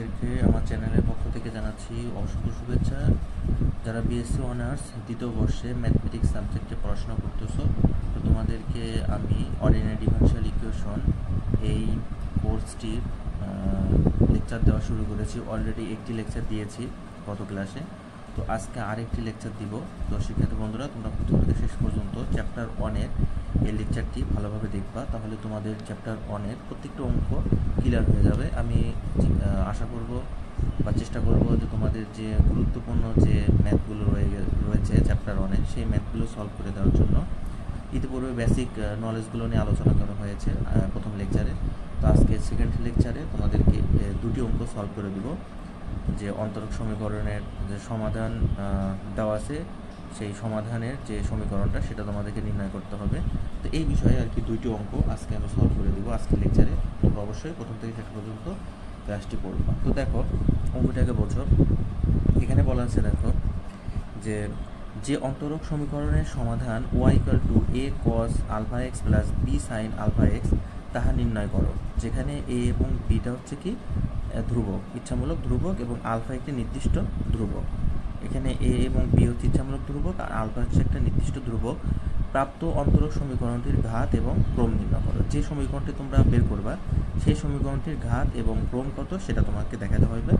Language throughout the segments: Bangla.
তোমাদেরকে আমার চ্যানেলের পক্ষ থেকে জানাচ্ছি অসংখ্য শুভেচ্ছা। যারা বিএসসি অনার্স দ্বিতীয় বর্ষে ম্যাথমেটিক্স সাবজেক্টে পড়াশোনা করতেছো, তো তোমাদেরকে আমি অর্ডিনারি ডিফারেনশিয়াল ইকুয়েশন এই কোর্সটির লেকচার দেওয়া শুরু করেছি। অলরেডি একটি লেকচার দিয়েছি গত ক্লাসে তো আজকে আরেকটি লেকচার দিব। তো শিক্ষার্থী বন্ধুরা, তোমরা প্রথম থেকে শেষ পর্যন্ত চ্যাপ্টার ওয়ানের এই লেকচারটি ভালোভাবে দেখবা, তাহলে তোমাদের চ্যাপ্টার ওয়ানের প্রত্যেকটা অঙ্ক ক্লিয়ার হয়ে যাবে। আমি আশা করব বা চেষ্টা করব যে তোমাদের যে গুরুত্বপূর্ণ যে ম্যাথগুলো রয়ে রয়েছে চ্যাপ্টার ওয়ানে সেই ম্যাথগুলো সলভ করে দেওয়ার জন্য। ইতিপূর্বে বেসিক নলেজগুলো নিয়ে আলোচনা করা হয়েছে প্রথম লেকচারে তো আজকে সেকেন্ড লেকচারে তোমাদেরকে দুটি অঙ্ক সলভ করে দিব। যে অন্তরক সমীকরণের যে সমাধান দেওয়া আছে, সেই সমাধানের যে সমীকরণটা, সেটা তোমাদেরকে নির্ণয় করতে হবে। তো এই বিষয়ে আর কি দুইটি অঙ্ক আজকে আমি সলভ করে দেবো। আজকে লেকচারে তোমরা অবশ্যই প্রথম থেকে শেষ পর্যন্ত ক্লাসটি পড়বা। তো দেখো, অঙ্কটাকে বোঝো। এখানে বলা আছে, দেখো, যে যে অন্তরক সমীকরণের সমাধান Y equal to A cos alpha X plus B sine alpha X তাহা নির্ণয় করো। যেখানে এ এবং বিটা হচ্ছে কি ধ্রুবক, ইচ্ছামূলক ধ্রুবক এবং আলফা একটি নির্দিষ্ট ধ্রুবক। এখানে এ এবং বি হচ্ছে ইচ্ছামূলক ধ্রুবক আর আলফা হচ্ছে একটা নির্দিষ্ট ধ্রুবক। প্রাপ্ত অন্তরক সমীকরণটির ঘাত এবং ক্রম নির্ণয় করো। যে সমীকরণটি তোমরা বের করবা, সেই সমীকরণটির ঘাত এবং ক্রম কত সেটা তোমাকে দেখাতে হবে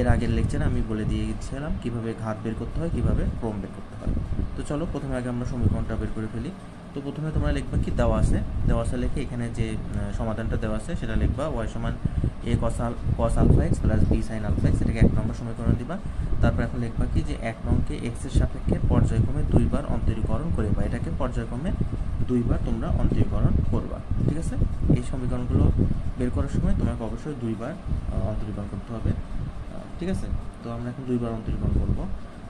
এর আগের লেকচারে আমি বলে দিয়ে গেছিলাম কীভাবে ঘাত বের করতে হয়, কীভাবে ক্রম বের করতে হয়। তো চলো, প্রথমে আগে আমরা সমীকরণটা বের করে ফেলি। তো প্রথমে তোমরা লিখবা কি দেওয়া আছে। দেওয়া আছে লিখে এখানে যে সমাধানটা দেওয়া আছে সেটা লিখবা ওয়াই সমান A cos Al cos alpha X plus B sine alpha এটাকে এক নম্বর সমীকরণ দিবা। তারপর এখন লিখবা কি যে এক নংকে এক্সের সাপেক্ষে পর্যায়ক্রমে দুইবার অন্তরীকরণ করে বা এটাকে পর্যায়ক্রমে দুইবার তোমরা অন্তরীকরণ করবা, ঠিক আছে? এই সমীকরণগুলো বের করার সময় তোমাকে অবশ্যই দুইবার অন্তরীকরণ করতে হবে ঠিক আছে? তো আমরা এখন দুইবার অন্তরীকরণ করব।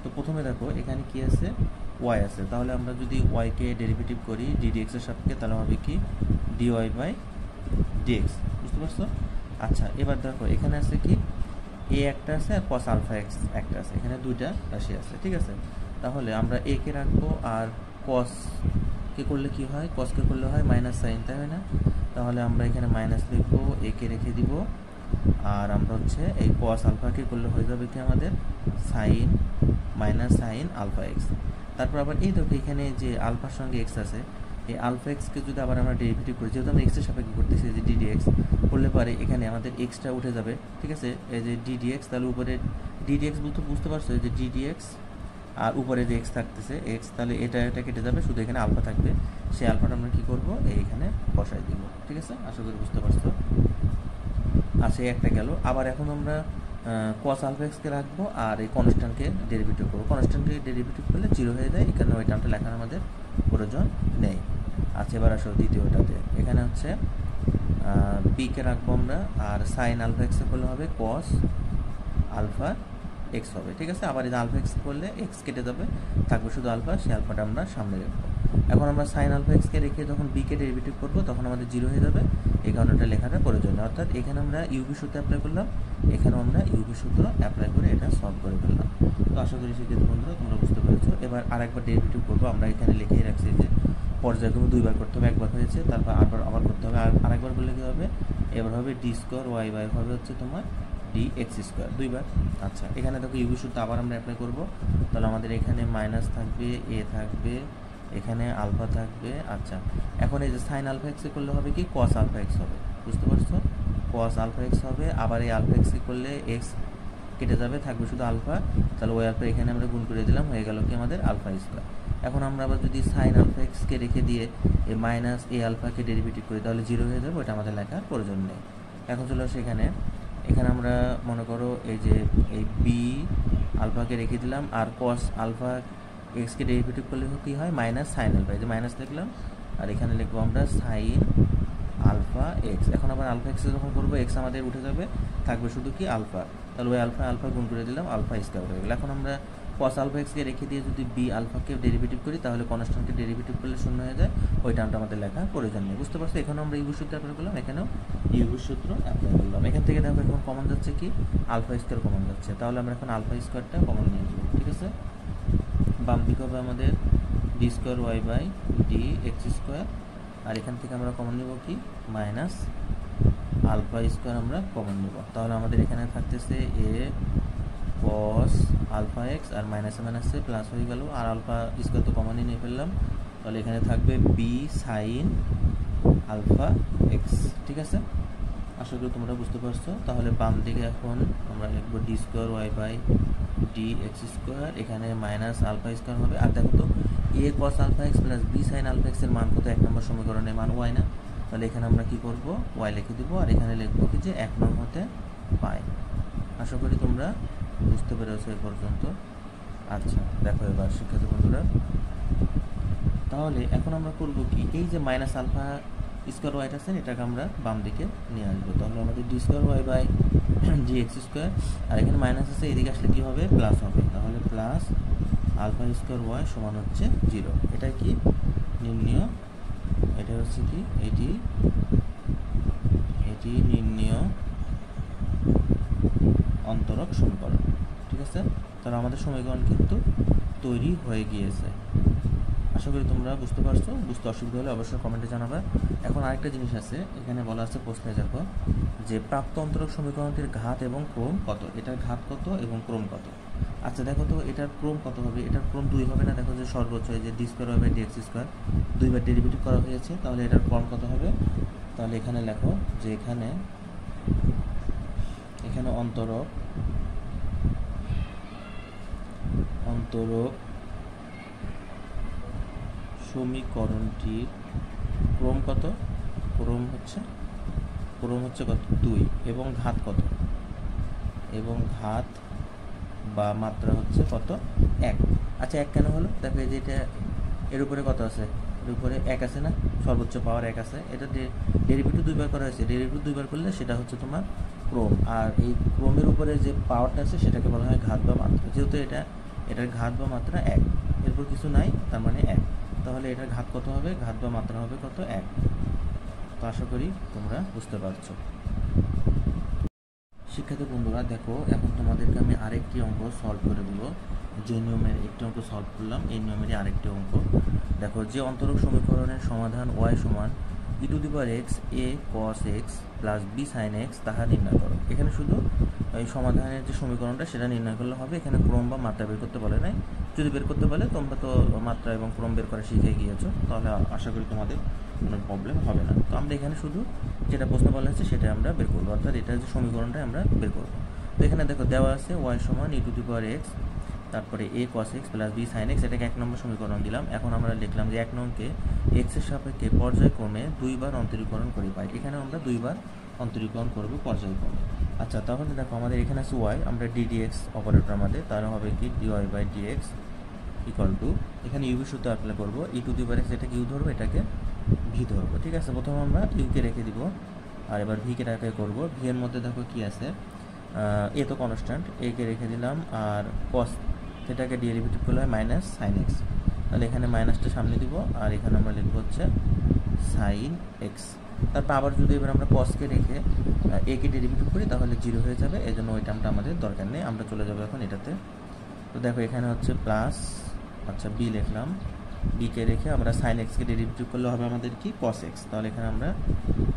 তো প্রথমে দেখো, এখানে কি আছে? ওয়াই আছে। তাহলে আমরা যদি ওয়াইকে ডেরিভেটিভ করি ডিডিএক্স এর সাপেক্ষে, তাহলে হবে কি? ডিওয়াই বাই ডিএক্স বুঝতে পারছ? আচ্ছা এবার দেখো, এখানে আছে কি? এ একটা আছে আর কস আলফা এক্স একটা আছে। এখানে দুইটা রাশি আছে, ঠিক আছে? তাহলে আমরা এ কে রাখব আর কস কে করলে কি হয়? কসকে করলে হয় মাইনাস সাইন তাই হয় না? তাহলে আমরা এখানে মাইনাস লিখব এ কে রেখে দিব। আর আমরা হচ্ছে এই কস আলফাকে করলে হয়ে যাবে কি আমাদের? Sine minus sine alpha X তারপর আবার এই দেখো এখানে যে আলফার সঙ্গে এক্স আছে, এই আলফা এক্সকে যদি আবার আমরা ডেরিভেটিভ করি, যেহেতু আমরা এক্সের সাপেক্ষে করতেছি যে ডিডি এক্স করলে পারে এখানে আমাদের এক্সটা উঠে যাবে, ঠিক আছে? এই যে ডিডি এক্স তাহলে উপরে ডিডি এক্স বলতে বুঝতে পারছ যে ডিডি এক্স আর উপরে যে এক্স থাকতেছে এক্স তাহলে এটা এটা কেটে যাবে, শুধু এখানে আলফা থাকবে। সেই আলফাটা আমরা কী করব? এইখানে বসাই দিব, ঠিক আছে? আশা করি বুঝতে পারছ। আচ্ছা একটা গেল। আবার এখন আমরা কস আলফা এক্সকে রাখব আর এই কনস্ট্যান্টকে ডেরিভেটিভ করব। কনস্ট্যান্টকে ডেরিভেটিভ করলে জিরো হয়ে যায়। এখানে ওই টার্মটা লেখার আমাদের প্রয়োজন নেই। আচ্ছা এবার আসো দ্বিতীয়টাতে। এখানে হচ্ছে বিকে রাখব আমরা আর সাইন আলফা এক্সে করলে হবে কস আলফা এক্স হবে। ঠিক আছে? আবার এই আলফা এক্স করলে এক্স কেটে যাবে। থাকবে শুধু আলফা, সেই আলফাটা আমরা সামনে রাখব। এখন আমরা সাইন আলফা এক্সকে রেখে যখন বিকে ডেরিভেটিভ করব, তখন আমাদের জিরো হয়ে যাবে। এই কারণে ওটা লেখাটা প্রয়োজন অর্থাৎ এখানে আমরা ইউবি সূত্র অ্যাপ্লাই করলাম। এখানেও আমরা ইউবি সূত্র অ্যাপ্লাই করে এটা সলভ করে ফেললাম। তো আশা করি শিক্ষিত বন্ধুরা, তোমরা বুঝতে পেরেছ। এবার আরেকবার ডেরিভেটিভ করব। আমরা এখানে লিখেই রাখছি যে পর্যায়ক্রমে দুইবার করতে হবে, একবার হয়েছে, তারপর আবার আবার করতে হবে। আর আরেকবার করলে কী হবে? এবার হবে ডি স্কোয়ার ওয়াই ওয়াই হবে হচ্ছে তোমার ডি এক্স স্কোয়ার দুইবার? আচ্ছা এখানে দেখো ইউবি সূত্র আবার আমরা অ্যাপ্লাই করব। তাহলে আমাদের এখানে মাইনাস থাকবে এ থাকবে, এখানে আলফা থাকবে। আচ্ছা এখন এই যে সাইন আলফা এক্সে করলে হবে কি? কস আলফা এক্স হবে। বুঝতে পারছ? কস আলফা এক্স হবে, আবার এই আলফা এক্সে করলে এক্স কেটে যাবে, থাকবে শুধু আলফা তাহলে ওই আলফা এখানে আমরা গুণ করে দিলাম, হয়ে গেল কি আমাদের আলফা স্কোয়ার এখন আমরা আবার যদি সাইন আলফা এক্সকে রেখে দিয়ে এই মাইনাস এ আলফাকে ডেরিভেটিভ করি, তাহলে জিরো হয়ে যাবে ওটা আমাদের লেখার প্রয়োজন নেই। এখন চলে আসে এখানে। এখানে আমরা মনে করো এই যে এই বি আলফাকে রেখে দিলাম, আর কস আলফা এক্সকে ডেরিভেটিভ করলে কী হয়? মাইনাস সাইন আলফা এই যে মাইনাস লিখলাম আর এখানে লিখব আমরা সাইন আলফা এক্স। এখন আবার আলফা এক্স যখন করব, এক্স আমাদের উঠে যাবে, থাকবে শুধু কি আলফা। তাহলে ওই আলফা আলফা গুণ করে দিলাম, আলফা স্কোয়ার হয়ে গেল। এখন আমরা কস আলফা এক্সকে রেখে দিয়ে যদি বি আলফাকে ডেরিভেটিভ করি, তাহলে কনস্ট্যান্টকে ডেরিভেটিভ করলে শূন্য হয়ে যায়। ওই টার্মটা আমাদের লেখা প্রয়োজন নেই, বুঝতে পারছ? এখানেও আমরা ইউবি সূত্র অ্যাপ্লাই করলাম, এখানেও ইউবি সূত্র অ্যাপ্লাই করলাম। এখান থেকে দেখো এখন কমন যাচ্ছে কি? আলফা স্কোয়ার কমন যাচ্ছে। তাহলে আমরা এখন আলফা স্কোয়ারটা কমন নিয়ে আসব ঠিক আছে? বাম দিকে হবে আমাদের D square Y by D X square আর এখান থেকে আমরা কমন নেব কি? মাইনাস আলফা স্কোয়ার আমরা কমন নেব। তাহলে আমাদের এখানে থাকতেছে এ কস আলফা এক্স আর মাইনাসে মাইনাসে প্লাস হয়ে গেল। আর আলফা স্কোয়ার তো কমনই নিয়ে ফেললাম। তাহলে এখানে থাকবে বি সাইন আলফা এক্স ঠিক আছে? আশা করি তোমরা বুঝতে পারছ। তাহলে বাম দিকে এখন আমরা লিখব D square Y by D X square এখানে মাইনাস আলফা স্কোয়ার হবে। আর দেখো তো A cos alpha X plus B sine alpha এক্সের মান কত? এক নম্বর সমীকরণে মান ওয়াই না। তাহলে এখানে আমরা কি করব? ওয়াই লিখে দিব আর এখানে লিখব কি যে এক নং হতে পাই। আশা করি তোমরা বুঝতে পেরেছ এই পর্যন্ত। আচ্ছা দেখো এবার শিক্ষার্থী বন্ধুরা। তাহলে এখন আমরা করব কি? এই যে মাইনাস আলফা স্কোয়ার ওয়াইটা আছে এটাকে আমরা বাম দিকে নিয়ে আসব। তাহলে আমাদের D square Y by D X square আর এখানে মাইনাস আছে, এদিকে আসলে কি হবে? প্লাস হবে। তাহলে প্লাস আলফা স্কোয়ার ওয়াই সমান হচ্ছে জিরো। এটা কি? নির্ণয়। এটা হচ্ছে কি? এটি এটি নির্ণয় অন্তরক সমীকরণ। ঠিক আছে? তাহলে আমাদের সমীকরণ কিন্তু তৈরি হয়ে গিয়েছে। আশা করি তোমরা বুঝতে পারছ। বুঝতে অসুবিধা হলে অবশ্যই কমেন্টে জানাবে। এখন আরেকটা জিনিস আছে। এখানে বলা আছে প্রশ্নে দেখো যে প্রাপ্ত অন্তরক সমীকরণটির ঘাত এবং ক্রম কত? এটার ঘাত কত এবং ক্রম কত? আচ্ছা দেখো তো এটার ক্রম কত হবে? এটার ক্রম দুই হবে না? দেখো যে সর্বোচ্চ যে ডি স্কোয়ার হবে ডি এক্স স্কোয়ার দুইবার ডেরিভেটিভ করা হয়েছে। তাহলে এটার ক্রম কত হবে? তাহলে এখানে লেখো যে এখানে এখানে অন্তরক অন্তরক সমীকরণটির ক্রম কত? ক্রম হচ্ছে ক্রম হচ্ছে কত? দুই, এবং ঘাত কত? এবং ঘাত বা মাত্রা হচ্ছে কত? এক। আচ্ছা এক কেন হলো? দেখো এই যে এটা এর উপরে কত আছে? এর উপরে এক আছে না? সর্বোচ্চ পাওয়ার এক আছে। এটা ডেরিভেটিভ দুইবার করা হয়েছে। ডেরিভেটিভ দুইবার করলে সেটা হচ্ছে তোমার ক্রোম। আর এই ক্রোমের উপরে যে পাওয়ারটা আছে, সেটাকে বলা হয় ঘাত বা মাত্রা। যেহেতু এটা, এটার ঘাত বা মাত্রা এক। এরপর কিছু নাই, তার মানে এক। তাহলে এটার ঘাত কত হবে? ঘাত বা মাত্রা হবে কত? এক। তো আশা করি তোমরা বুঝতে পারছ। শিক্ষার্থী বন্ধুরা, দেখো, এখন তোমাদেরকে আমি আরেকটি অঙ্ক সলভ করে দেবো। যে নিয়মের একটি অঙ্ক সলভ করলাম, এই নিয়মেরই আরেকটি অঙ্ক। দেখো, যে অন্তরক সমীকরণের সমাধান ওয়াই সমান E to the power X A cos X plus B sine X তাহা নির্ণয় করো। এখানে শুধু, এই সমাধানের যে সমীকরণটা, সেটা নির্ণয় করলে হবে। এখানে ক্রম বা মাত্রা বের করতে বলে নাই। যদি বের করতে বলে, তোমরা তো মাত্রা এবং ক্রম বের করা শিখে গিয়েছো, তাহলে আশা করি তোমাদের কোনো প্রবলেম হবে না। তো আমরা এখানে শুধু যেটা প্রশ্ন বলা হয়েছে সেটা আমরা বের করব। অর্থাৎ এটা যে সমীকরণটা আমরা বের করব। তো এখানে দেখো, দেওয়া আছে ওয়াই সমান ই টু দি পাওয়ার এক্স তারপরে A cos X plus B sine X এটাকে এক নম্বর সমীকরণ দিলাম। এখন আমরা লিখলাম যে এক নংকে এক্সের সাপেক্ষে পর্যায়ক্রমে দুইবার অন্তরীকরণ করে পাই। এখানে আমরা দুইবার অন্তরীকরণ করব পর্যায়ক্রমে। আচ্ছা তাহলে দেখো, আমাদের এখানে আছে ওয়াই আমরা ডিডিএক্স অপারেটর আমাদের, তাহলে হবে কি D Y by D X equal to এখানে ইউভি সূত্র অ্যাপ্লাই করব। ই টু দি এটাকে ইউ ধরবো? এটাকে ভি ধরবো, ঠিক আছে? প্রথমে আমরা ইউকে রেখে দিব, আর এবার ভিকে রেখে করব। ভি এর মধ্যে দেখো কি আছে? এ তো কনস্ট্যান্ট একে রেখে দিলাম, আর কস সেটাকে ডেরিভেটিভ করলে হয় মাইনাস সাইন এক্স তাহলে এখানে মাইনাসটা সামনে দিব, আর এখানে আমরা লিখব হচ্ছে সাইন এক্স তারপর আবার যদি এবার আমরা কসকে রেখে একে ডেরিভেটিভ করি, তাহলে জিরো হয়ে যাবে। এই জন্য ওই টার্মটা আমাদের দরকার নেই, আমরা চলে যাব এখন এটাতে। তো দেখো এখানে হচ্ছে প্লাস আচ্ছা বি লিখলাম। বিকে রেখে আমরা সাইন এক্সকে ডেরিভেটিভ করলে হবে আমাদের কি? কস এক্স তাহলে এখানে আমরা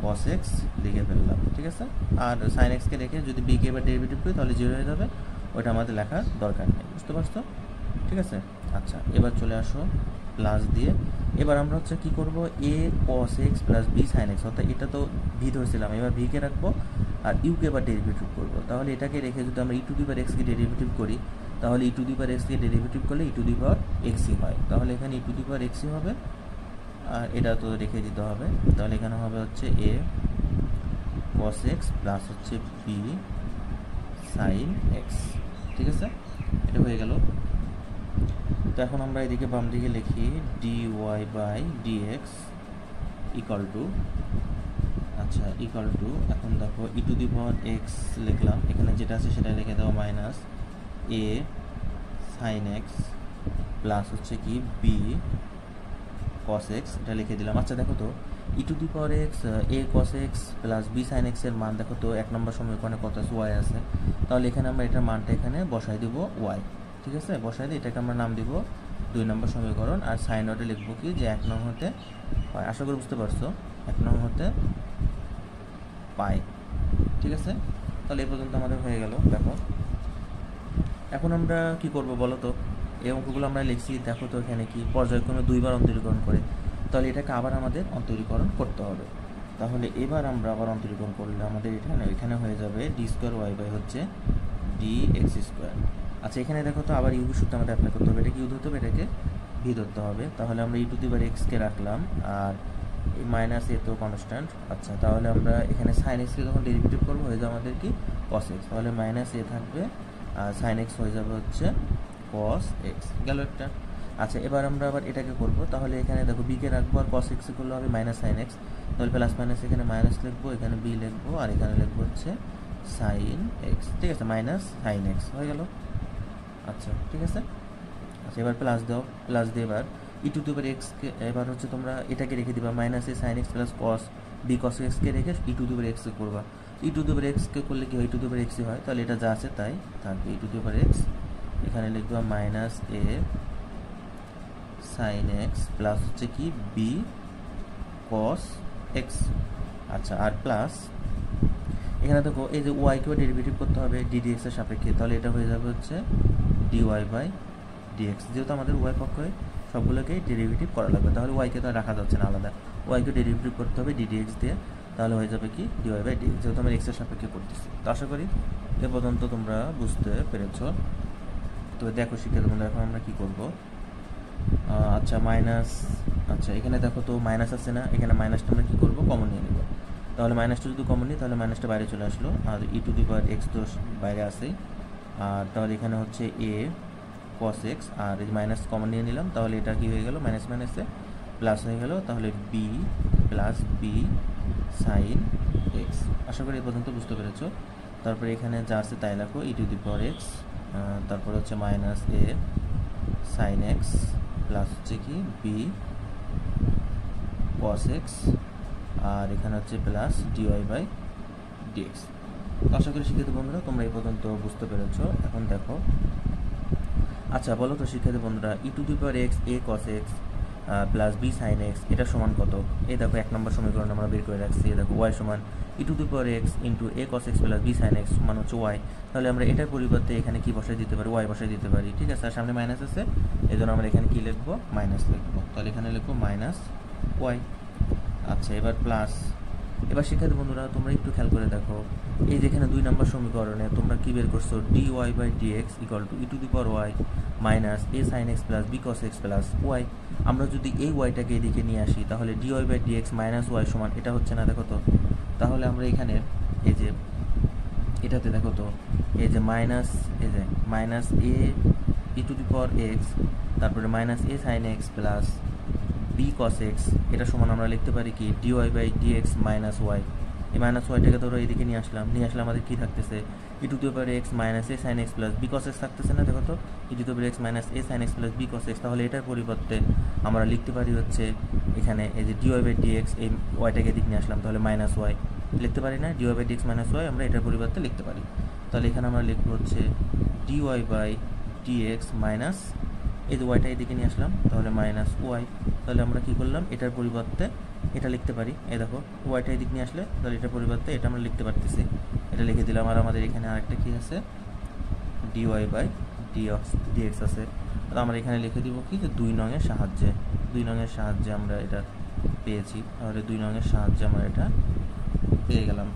কস এক্স লিখে ফেললাম, ঠিক আছে? আর সাইন এক্সকে রেখে যদি বিকে এবার ডেরিভেটিভ করি, তাহলে জিরো হয়ে যাবে। ওইটা আমাদের লেখার দরকার নেই, বুঝতে পারছ? ঠিক আছে? আচ্ছা এবার চলে আসো প্লাস দিয়ে। এবার আমরা হচ্ছে কি করব? A cos X plus B sine X অর্থাৎ এটা তো ভি ধরেছিলাম, এবার ভিকে রাখব আর ইউকে এবার ডেরিভেটিভ করব। তাহলে এটাকে রেখে যদি আমরা ই টু এক্সকে ডেরিভেটিভ করি তাহলে ই টু দি পার এক্সকে ডেরিভেটিভ করলে ই টু দি পাওয়ার এক্সই হয়। তাহলে এখানে ই টু দি পাওয়ার এক্সই হবে, আর এটা তো রেখে দিতে হবে। তাহলে এখানে হবে হচ্ছে এ কস এক্স প্লাস হচ্ছে বি সাইন এক্স ঠিক আছে? এটা হয়ে গেল। তো এখন আমরা এদিকে বাম দিকে লিখি d y by d x equal to আচ্ছা ইকাল টু এখন দেখো ই টু দি পাওয়ার এক্স লিখলাম। এখানে যেটা আছে সেটা লিখে দাও minus a sine x plus হচ্ছে কি বি কস এক্স এটা লিখে দিলাম। আচ্ছা দেখো তো e to the power x a cos x plus b sine এক্সের মান, দেখো তো, এক নম্বর সমীকরণে কত আছে? ওয়াই আছে। তাহলে এখানে আমরা এটার মানটা এখানে বসাই দিব ওয়াই ঠিক আছে? বসাই দিয়ে এটাকে আমরা নাম দিব দুই নম্বর সমীকরণ। আর সাইন ওয়ার্ডে লিখব কি? যে এক নং হতে পাই আশা করি বুঝতে পারছ? এক নং হতে পাই ঠিক আছে? তাহলে এই পর্যন্ত আমাদের হয়ে গেল, দেখো। এখন আমরা কি করব বলো তো? এই অঙ্কগুলো আমরা লিখছি, দেখো তো এখানে কি? পর্যায়ক্রমে দুইবার অন্তরীকরণ করে। তাহলে এটাকে আবার আমাদের অন্তরীকরণ করতে হবে। তাহলে এবার আমরা আবার অন্তরীকরণ করলে আমাদের এখানে এখানে হয়ে যাবে ডি স্কোয়ার ওয়াই বাই হচ্ছে ডি এক্স স্কোয়ার আচ্ছা এখানে দেখো তো আবার ইউ সূত্র আমাদের অ্যাপ্লাই করতে হবে। এটা কি ইউ ধরতে হবে? এটাকে ভি ধরতে হবে। তাহলে আমরা ই টু দি বার এক্সকে রাখলাম আর এই মাইনাস এ তো কনস্ট্যান্ট আচ্ছা তাহলে আমরা এখানে সাইন এক্সকে যখন ডেরিভেটিভ করব, হয়ে যাবে আমাদের কি? কস এক্স তাহলে মাইনাস এ থাকবে সাইন এক্স হয়ে যাবে হচ্ছে কস এক্স গেল একটা। আচ্ছা এবার আমরা আবার এটাকে করব। তাহলে এখানে দেখো বিকে রাখব আর কস এক্সে করলে হবে মাইনাস সাইন এক্স তাহলে প্লাস মাইনাস এখানে মাইনাস লিখব, এখানে বি লিখব আর এখানে লিখব হচ্ছে সাইন এক্স ঠিক আছে মাইনাস সাইন এক্স হয়ে গেল। আচ্ছা ঠিক আছে? আচ্ছা এবার প্লাস দাও প্লাস দিয়ে এবার ই টু টু এক্সকে এবার হচ্ছে তোমরা এটাকে রেখে দিবা। Minus a sine x plus cos b cos এক্সকে রেখে ই টু টু এক্সকে করবা। ই টু টু এক্সকে করলে কি হয়? ই টু টু এক্সই হয়। তাহলে এটা যা আছে তাই থাকবে ই টু টু এক্স এখানে লিখবা minus a sine x plus হচ্ছে কি? বি কস এক্স আচ্ছা আর প্লাস এখানে দেখো, এই যে ওয়াইকেও ডেরিভেটিভ করতে হবে ডিডিএক্স এর সাপেক্ষে। তাহলে এটা হয়ে যাবে হচ্ছে ডিওয়াই বাই ডিএক্স যেহেতু আমাদের ওয়াই পক্ষে সবগুলোকেই ডেরিভেটিভ করা লাগবে। তাহলে ওয়াইকে তো রাখা যাচ্ছে না আলাদা। ওয়াইকে ডেরিভেটিভ করতে হবে ডিডিএক্স দিয়ে। তাহলে হয়ে যাবে কি ডিওয়াই বাই ডিএক্স যেহেতু আমরা এক্সের সাপেক্ষে করতেছি। তো আশা করি এ পর্যন্ত তোমরা বুঝতে পেরেছ। তো দেখো শিক্ষার্থী বন্ধু এখন আমরা কি করব? আচ্ছা মাইনাস আচ্ছা এখানে দেখো তো মাইনাস আছে না? এখানে মাইনাসটা আমরা কী করব? কমন নিয়ে নেব। তাহলে মাইনাসটা যদি কমন নিই, তাহলে মাইনাসটা বাইরে চলে আসলো। আর ই টু দি পাওয়ার এক্স তো বাইরে আসেই আর তাহলে এখানে হচ্ছে এ কস এক্স আর এই মাইনাস কমন নিয়ে নিলাম। তাহলে এটা কি হয়ে গেল? মাইনাস মাইনাসে প্লাস হয়ে গেল। তাহলে b plus b sine x. আশা করি এ পর্যন্ত বুঝতে পেরেছ। তারপরে এখানে যা আছে তাই লেখো। ই টু দি পাওয়ার এক্স তারপর হচ্ছে minus a sine x plus হচ্ছে কি? বি কস এক্স আর এখানে হচ্ছে plus d y by d x আশা করি শিক্ষিত বন্ধুরা, তোমরা এই পর্যন্ত বুঝতে পেরেছ। এখন দেখো। আচ্ছা বলো তো শিক্ষিত বন্ধুরা e to the power x a cos x plus b sine x এটা সমান কত? এই দেখো, এক নম্বর সমীকরণ আমরা বের করে রাখছি। এই দেখো ওয়াই সমান e to the power x into a cos x plus b sine x সমান হচ্ছে ওয়াই তাহলে আমরা এটার পরিবর্তে এখানে কি বসাই দিতে পারি? ওয়াই বসাই দিতে পারি, ঠিক আছে? আর সামনে মাইনাস আছে, এই জন্য আমরা এখানে কি লিখব? মাইনাস লিখব। তাহলে এখানে লিখব মাইনাস ওয়াই আচ্ছা এবার প্লাস এবার শিক্ষার্থী বন্ধুরা, তোমরা একটু খেয়াল করে দেখো। এই যেখানে দুই নম্বর সমীকরণে তোমরা কি বের করছ? D y by d x equal to e to the power y minus a sine x plus b cos x plus y আমরা যদি এই ওয়াইটাকে এদিকে নিয়ে আসি, তাহলে d y by d x minus y সমান, এটা হচ্ছে না, দেখো তো? তাহলে আমরা এখানে এই যে, এটাতে দেখো তো, এই যে মাইনাস এই যে minus A E to the power X তারপরে minus A sine X plus B cos X এটা সমান আমরা লিখতে পারি কি? D Y by D X minus Y এই মাইনাস ওয়াইটাকে ধরো এদিকে নিয়ে আসলাম, নিয়ে আসলে আমাদের কী থাকতেছে? E to the power x minus a sine x plus b cos x থাকতেছে না, দেখো তো। E to the x minus a sine x plus B cos X তাহলে এটার পরিবর্তে আমরা লিখতে পারি হচ্ছে এখানে এই যে d y by d x এই ওয়াইটাকে দিক নিয়ে আসলাম, তাহলে মাইনাস ওয়াই লিখতে পারি না? D y by d x minus y আমরা এটার পরিবর্তে লিখতে পারি। তাহলে এখানে আমরা লিখব হচ্ছে d y by d x minus এই যে ওয়াইটা এদিকে নিয়ে আসলাম, তাহলে মাইনাস ওয়াই তাহলে আমরা কী করলাম? এটার পরিবর্তে এটা লিখতে পারি। এই দেখো ওয়াইটা এদিক নিয়ে আসলে, তাহলে এটার পরিবর্তে এটা আমরা লিখতে পারতেছি। এটা লিখে দিলাম। আর আমাদের এখানে আরেকটা কী আছে? D y by d d x আছে। তো আমরা এখানে লিখে দিব কি? যে দুই নঙের সাহায্যে। দুই নঙের সাহায্যে আমরা এটা পেয়েছি। তাহলে দুই নঙের সাহায্যে আমরা এটা পেয়ে গেলাম।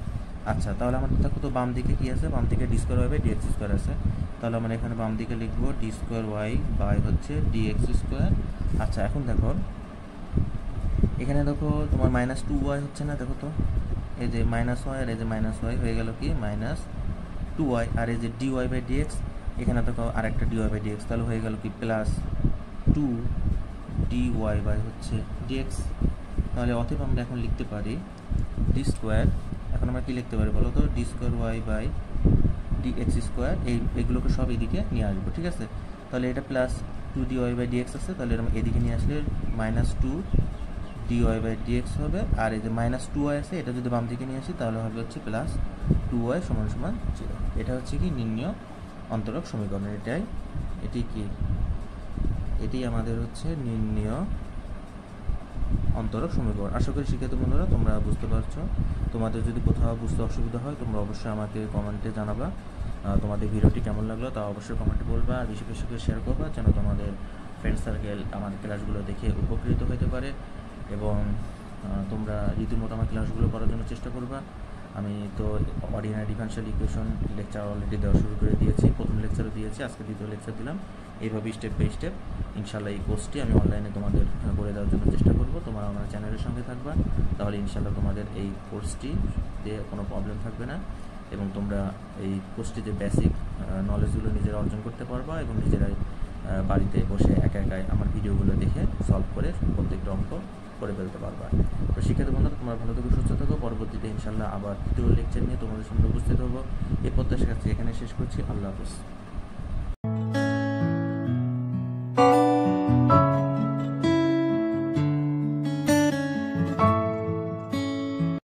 আচ্ছা তাহলে আমাদের দেখো তো বাম দিকে কী আছে? বাম দিকে d square y by d x square আছে। তাহলে আমরা এখানে বাম দিকে লিখব ডি স্কোয়ার ওয়াই বাই হচ্ছে ডি এক্স স্কোয়ার আচ্ছা এখন দেখো। এখানে দেখো তোমার মাইনাস টু ওয়াই হচ্ছে না? দেখো তো। এই যে মাইনাস ওয়াই আর এই যে মাইনাস ওয়াই হয়ে গেল কি? মাইনাস টু ওয়াই আর এই যে d y by d x এখানে দেখো আরেকটা d y by d x তাহলে হয়ে গেল কি? Plus two d y by হচ্ছে ডি এক্স তাহলে অতএব আমরা এখন লিখতে পারি ডি স্কোয়ার এখন আমরা কি লিখতে পারি বলো তো? D square y by d x square এই, এগুলোকে সব এদিকে নিয়ে আসব, ঠিক আছে? তাহলে এটা plus two d y by d x আছে, তাহলে এরকম এদিকে নিয়ে আসলে minus two d y by d x হবে, আর এই যে মাইনাস টু ওয়াই আছে, এটা যদি বাম দিকে নিয়ে আসি, তাহলে হবে হচ্ছে প্লাস টু ওয়াই সমান সমান জিরো এটা হচ্ছে কি নির্ণয় অন্তরক সমীকরণ, এটাই, এটি কি? এটি আমাদের হচ্ছে নির্ণয় অন্তরক সমীকরণ। আশা করি শিক্ষার্থী বন্ধুরা, তোমরা বুঝতে পারছ। তোমাদের যদি কোথাও বুঝতে অসুবিধা হয়, তোমরা অবশ্যই আমাকে কমেন্টে জানাবা। তোমাদের ভিডিওটি কেমন লাগল তা অবশ্যই কমেন্টে বলবা। আর বেশি বেশি শেয়ার করবা, যেন তোমাদের ফ্রেন্ড সার্কেল আমাদের ক্লাসগুলো দেখে উপকৃত হতে পারে। এবং তোমরা রীতিমতো আমার ক্লাসগুলো করার জন্য চেষ্টা করবা। আমি তো ordinary differential equation lecture already দেওয়া শুরু করে দিয়েছি, প্রথম লেকচারও দিয়েছি, আজকে দ্বিতীয় লেকচার দিলাম। এইভাবে স্টেপ বাই স্টেপ ইনশাল্লাহ এই কোর্সটি আমি অনলাইনে তোমাদের করে দেওয়ার জন্য চেষ্টা করব। তোমরা আমার চ্যানেলের সঙ্গে থাকবা, তাহলে ইনশাল্লাহ তোমাদের এই কোর্সটিতে কোনো প্রবলেম থাকবে না। এবং তোমরা এই কোর্সটিতে বেসিক নলেজগুলো নিজেরা অর্জন করতে পারবা এবং নিজেরাই বাড়িতে বসে একা একাই আমার ভিডিওগুলো দেখে সলভ করে প্রত্যেকটা অঙ্ক করে ফেলতে পারবা। তো শিক্ষিত বন্ধুরা, তোমরা ভালো থেকো, সুস্থ থাকো। পরবর্তীতে ইনশাল্লাহ আবার দ্বিতীয় লেকচার নিয়ে তোমাদের সামনে উপস্থিত হব। এই প্রত্যাশা কাছে এখানে শেষ করছি। আল্লাহ হাফিজ।